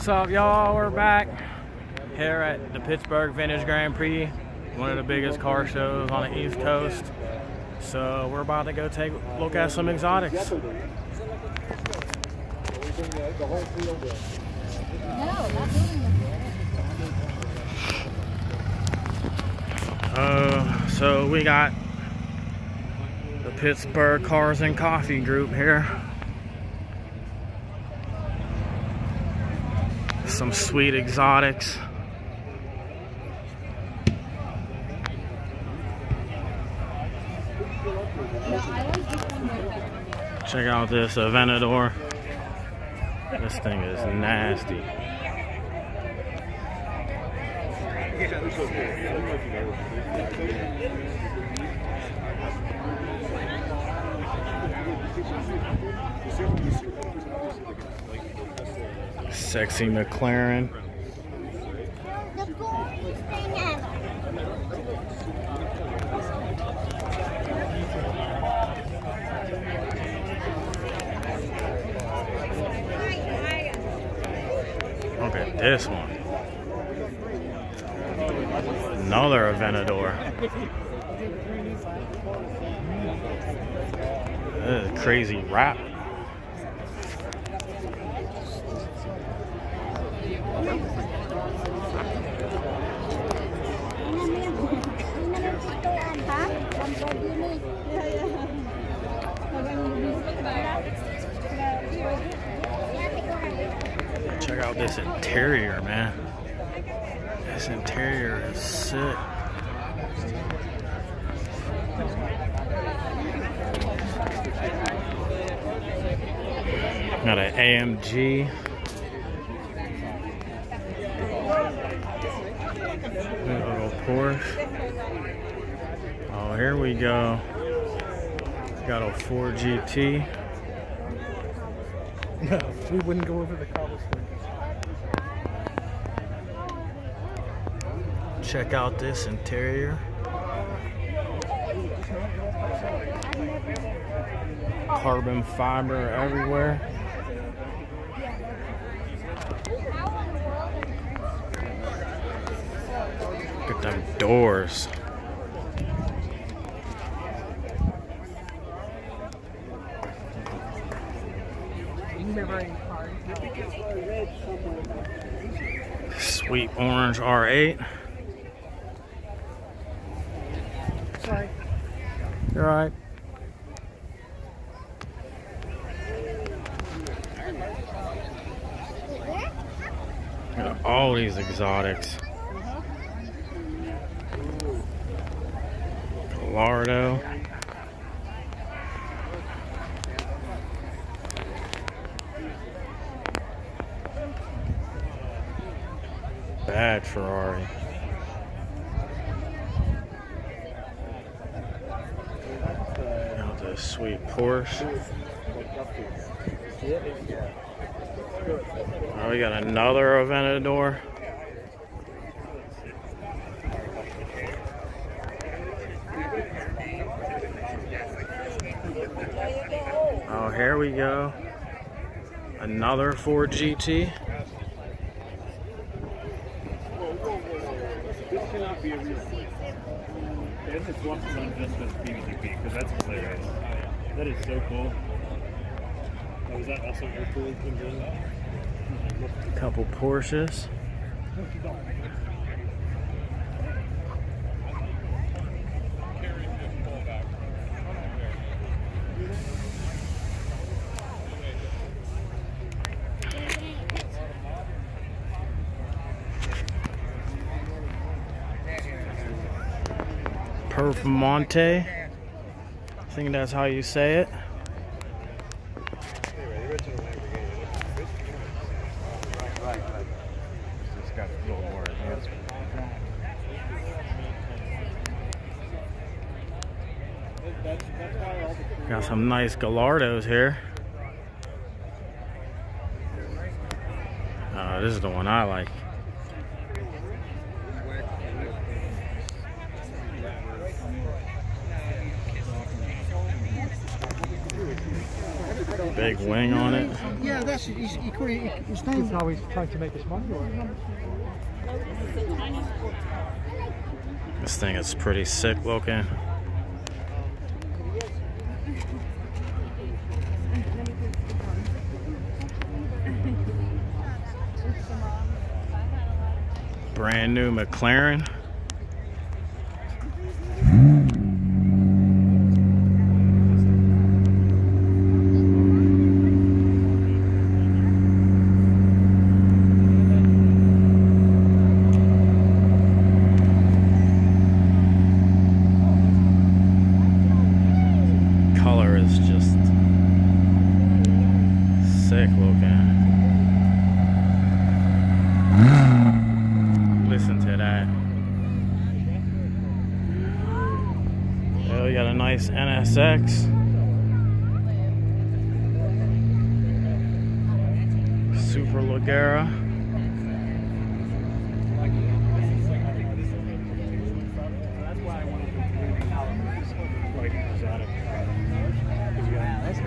What's up, y'all? We're back here at the Pittsburgh Vintage Grand Prix, one of the biggest car shows on the East Coast. So we're about to go take a look at some exotics. Uh, so we got the Pittsburgh Cars and Coffee group here. Some sweet exotics. Check out this uh, Aventador. This thing is nasty. Sexy McLaren. Look at this one. Another Aventador. This is crazy wrap. Check out this interior, man. This interior is sick. Got an AMG. Little Porsche. Here we go. Got a Ford GT. No, we wouldn't go over the cobblestone. Check out this interior. Carbon fiber everywhere. Look at them doors. Sweet orange R8. Sorry. You're right. At all these exotics. Gallardo. Ferrari. Now this sweet Porsche. Oh, we got another Aventador. Oh, here we go. Another Ford GT. Cannot be a real place. This is one one just as BBTP because that's a race. That is so cool. Oh, is that also your cool engine? Couple Porsches. Performante. I think that's how you say it. Got some nice Gallardos here. Uh, this is the one I like. Big wing on it. Yeah, that's he's, he, he, his name. That's how he's trying to make his money. This thing is pretty sick looking. Brand new McLaren. Color is just sick looking. Listen to that. Oh, we got a nice NSX. Super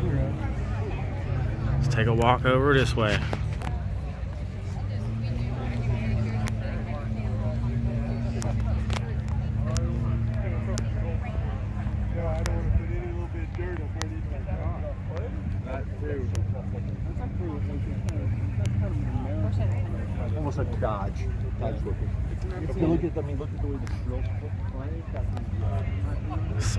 cool. Let's take a walk over this way. I don't want to put any little bit of dirt up where these are That too. almost like Dodge. Dodge looking. If you look at, I mean, look at the way the strokes look.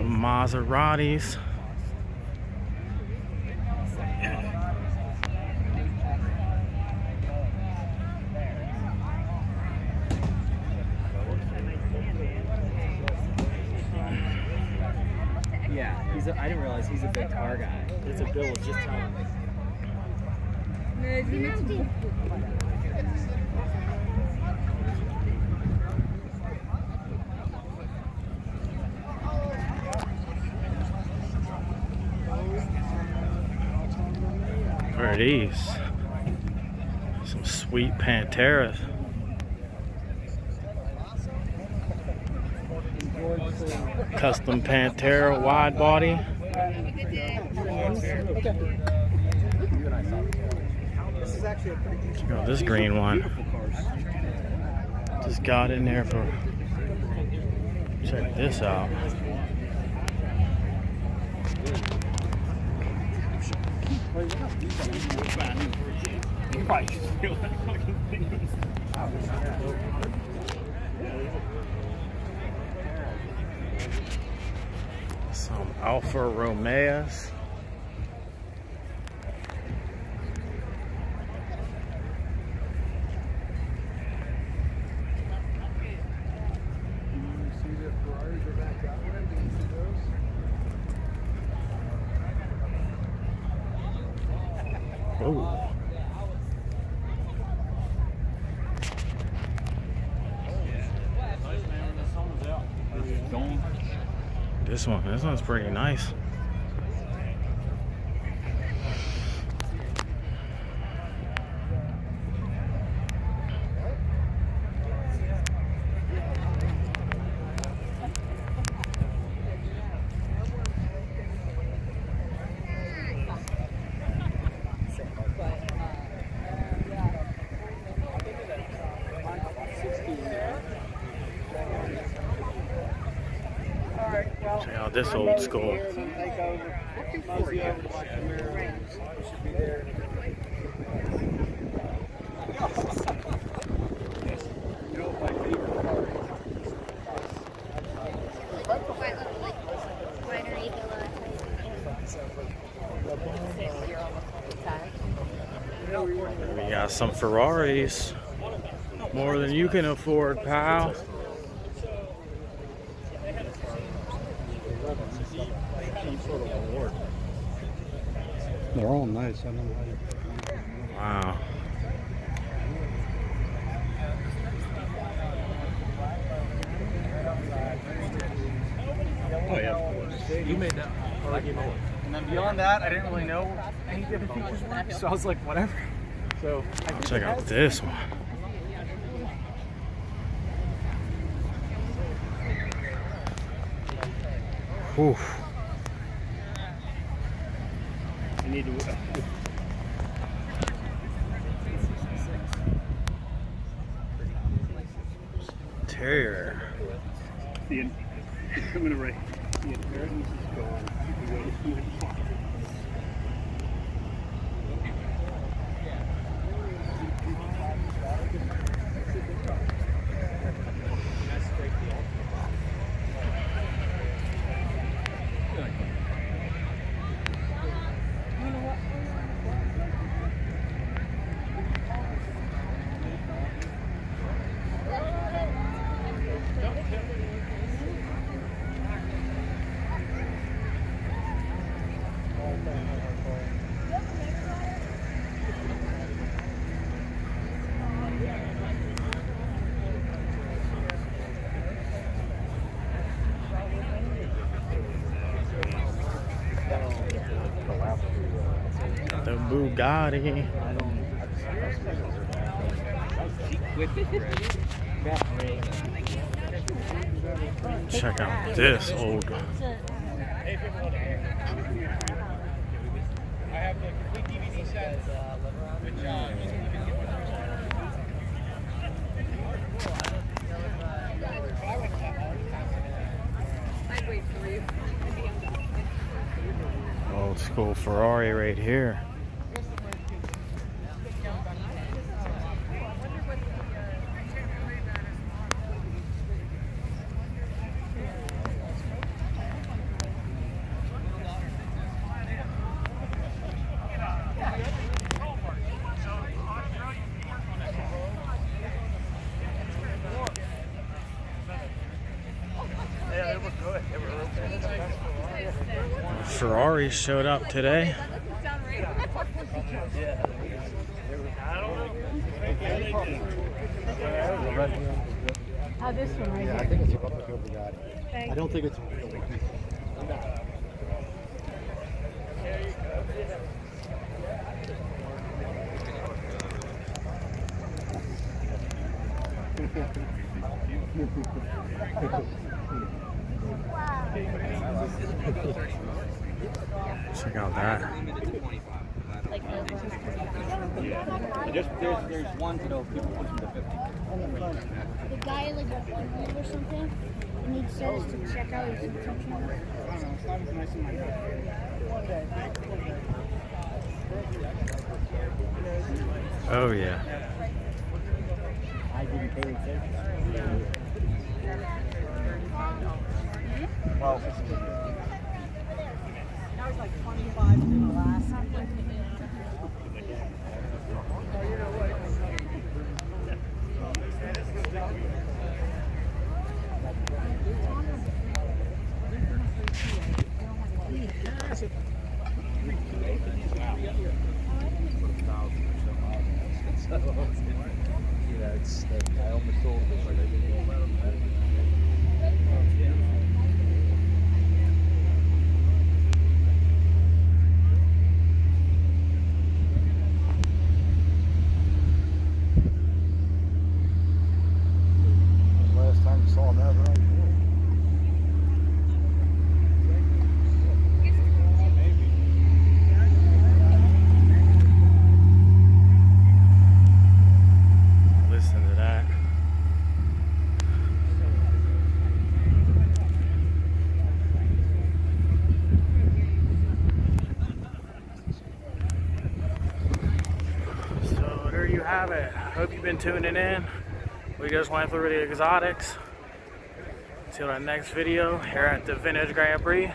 Some Maseratis. Yeah, he's a, I didn't realize he's a big car guy. It's a bill was just telling me. Are these? Some sweet Panteras. Custom Pantera wide body. This green one. Just got in there for. Check this out. You probably should feel that fucking thing. Some Alfa Romeos. See the Ferraris are back that way. Do you see those? Oh. This one, this one's pretty nice. Check out this old school. We got some Ferraris. More than you can afford, pal. They're all nice. I don't know. Wow. Oh yeah. You made that. And then beyond that, I didn't really know any of the features were. So I was like, whatever. So I'll check out this one. Whew. You need to. Terrier. The, in- I'm gonna write. The Bugatti. Check out this old. Old school Ferrari right here. Ferrari showed up today. Oh, this one right Yeah, I think it's a replica of Bugatti. I don't think it's a real one. Check out that. There's, there's, there's ones that will people push them to 50. The guy like a wheel or something, and he says to check out his intention. Oh yeah. I didn't pay attention. Hmm? Well, have one. Tuning in. We just went through the exotics. Till our next video here at the Vintage Grand Prix.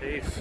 Peace.